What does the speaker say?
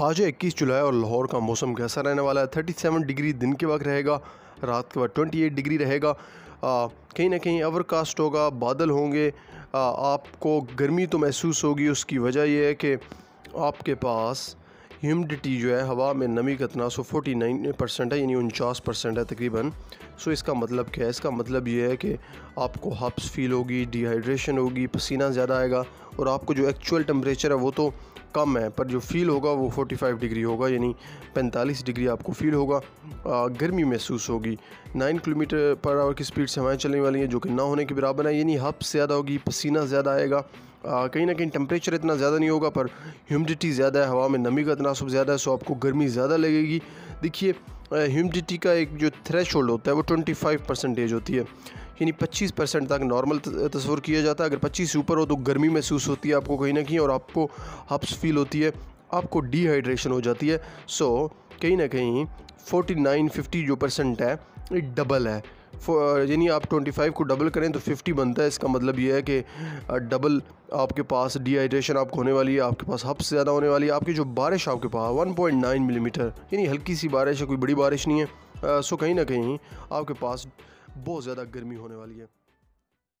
आज है इक्कीस जुलाई और लाहौर का मौसम कैसा रहने वाला है? थर्टी सेवन डिग्री दिन के वक्त रहेगा रात के बाद ट्वेंटी एट डिग्री रहेगा। कहीं ना कहीं ओवरकास्ट होगा बादल होंगे। आ, आपको गर्मी तो महसूस होगी उसकी वजह यह है कि आपके पास ह्यूमिडिटी जो है हवा में नमी का इतना सो फोर्टी नाइन परसेंट है यानी उनचास परसेंट है तकरीबन। सो इसका मतलब क्या है? इसका मतलब ये है कि आपको हब्स फील होगी डिहाइड्रेशन होगी पसीना ज़्यादा आएगा और आपको जो एक्चुअल टेम्परेचर है वो तो कम है, पर जो फील होगा वो 45 डिग्री होगा, यानी 45 डिग्री आपको फील होगा गर्मी महसूस होगी। 9 किलोमीटर पर आवर की स्पीड से हवाएँ चलने वाली हैं, जो कि ना होने के बराबर है। यानी हब्स ज़्यादा होगी, पसीना ज़्यादा आएगा कहीं ना कहीं टेम्परेचर इतना ज़्यादा नहीं होगा, पर ह्यूमिडिटी ज़्यादा है, हवा में नमी का तनासब ज़्यादा है सो आपको गर्मी ज़्यादा लगेगी। देखिए ह्यूमिडिटी का एक जो थ्रेश होता है, वो ट्वेंटी फाइव परसेंटेज होती है। यानी 25 परसेंट तक नॉर्मल तस्वर किया जाता है। अगर 25 से ऊपर हो तो गर्मी महसूस होती है आपको कहीं ना कहीं और आपको हप्स फील होती है आपको डिहाइड्रेशन हो जाती है। सो so, कहीं ना कहीं 49 50 जो परसेंट है ये डबल है। यानी आप 25 को डबल करें तो 50 बनता है। इसका मतलब ये है कि डबल आपके पास डिहाइड्रेशन आपको होने वाली है आपके पास हब्स ज़्यादा होने वाली है। आपकी जो बारिश आपके पास 1.9 मिलीमीटर यानी हल्की सी बारिश है कोई बड़ी बारिश नहीं है। सो कहीं ना कहीं आपके पास बहुत ज़्यादा गर्मी होने वाली है।